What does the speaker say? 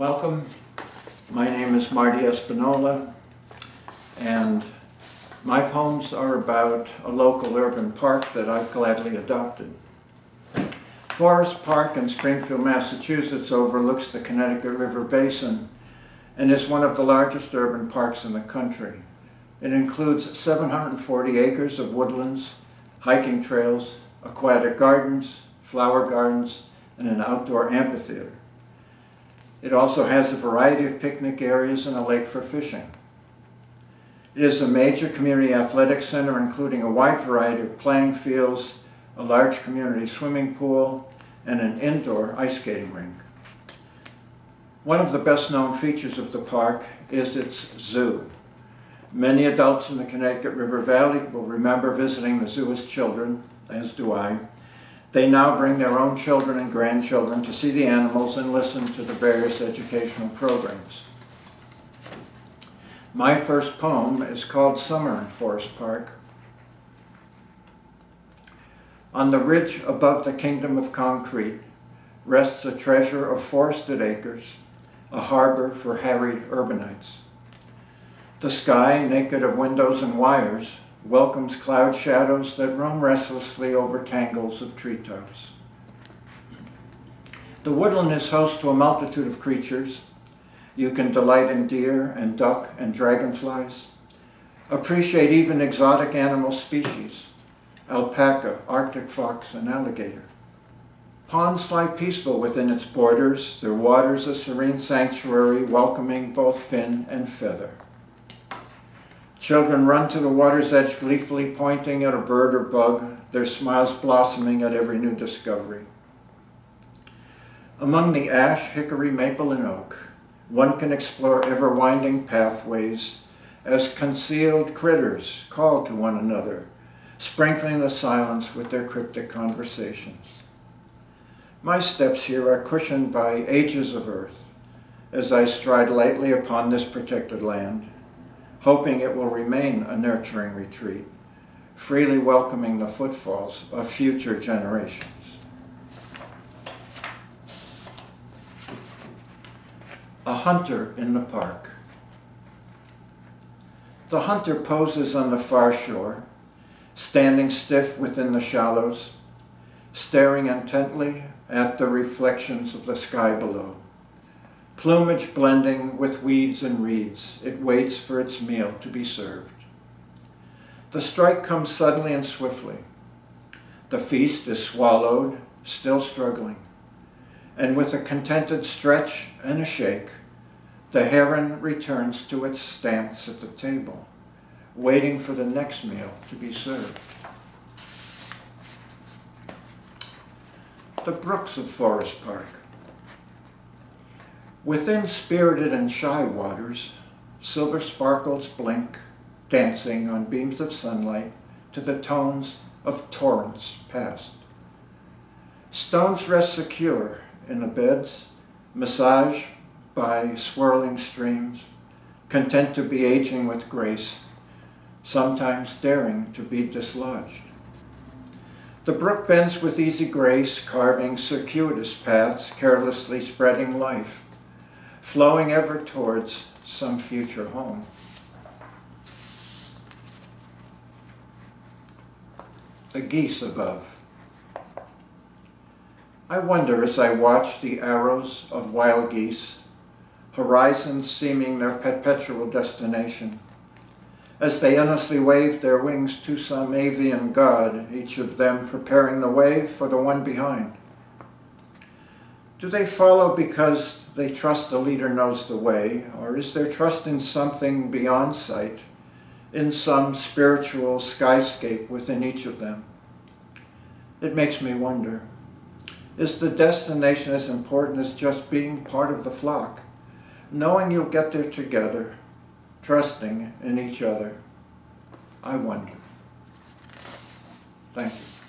Welcome. My name is Marty Espinola, and my poems are about a local urban park that I've gladly adopted. Forest Park in Springfield, Massachusetts overlooks the Connecticut River Basin and is one of the largest urban parks in the country. It includes 740 acres of woodlands, hiking trails, aquatic gardens, flower gardens, and an outdoor amphitheater. It also has a variety of picnic areas and a lake for fishing. It is a major community athletic center including a wide variety of playing fields, a large community swimming pool, and an indoor ice skating rink. One of the best known features of the park is its zoo. Many adults in the Connecticut River Valley will remember visiting the zoo as children, as do I. They now bring their own children and grandchildren to see the animals and listen to the various educational programs. My first poem is called Summer in Forest Park. On the ridge above the kingdom of concrete rests a treasure of forested acres, a harbor for harried urbanites. The sky, naked of windows and wires, welcomes cloud shadows that roam restlessly over tangles of treetops. The woodland is host to a multitude of creatures. You can delight in deer and duck and dragonflies, appreciate even exotic animal species, alpaca, arctic fox, and alligator. Ponds lie peaceful within its borders, their waters a serene sanctuary welcoming both fin and feather. Children run to the water's edge gleefully pointing at a bird or bug, their smiles blossoming at every new discovery. Among the ash, hickory, maple, and oak, one can explore ever-winding pathways as concealed critters call to one another, sprinkling the silence with their cryptic conversations. My steps here are cushioned by ages of earth as I stride lightly upon this protected land, hoping it will remain a nurturing retreat, freely welcoming the footfalls of future generations. A hunter in the park. The hunter poses on the far shore, standing stiff within the shallows, staring intently at the reflections of the sky below. Plumage blending with weeds and reeds, it waits for its meal to be served. The strike comes suddenly and swiftly. The feast is swallowed, still struggling. And with a contented stretch and a shake, the heron returns to its stance at the table, waiting for the next meal to be served. The brooks of Forest Park. Within spirited and shy waters, silver sparkles blink, dancing on beams of sunlight to the tones of torrents past. Stones rest secure in the beds, massaged by swirling streams, content to be aging with grace, sometimes daring to be dislodged. The brook bends with easy grace, carving circuitous paths, carelessly spreading life flowing ever towards some future home. The geese above. I wonder as I watch the arrows of wild geese, horizons seeming their perpetual destination, as they endlessly wave their wings to some avian god, each of them preparing the way for the one behind. Do they follow because they trust the leader knows the way, or is there trust in something beyond sight, in some spiritual skyscape within each of them? It makes me wonder, is the destination as important as just being part of the flock, knowing you'll get there together, trusting in each other? I wonder. Thank you.